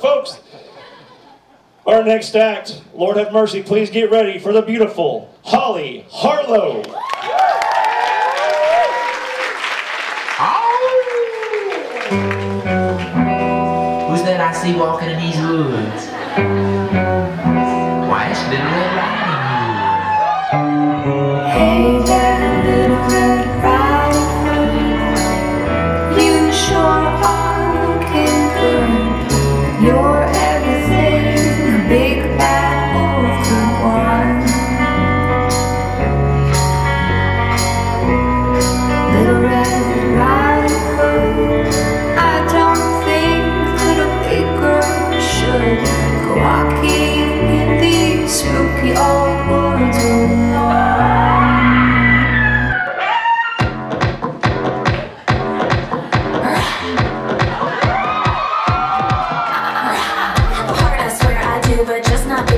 Folks, our next act, Lord have mercy, please get ready for the beautiful Holly Harlow. Who's that I see walking in these woods? Why, it's Little Red Riding Hood.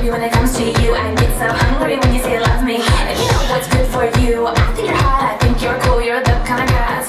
baby, when it comes to you I get so hungry when you say love me. If you know what's good for you? I think you're hot, I think you're cool You're the kind of guy.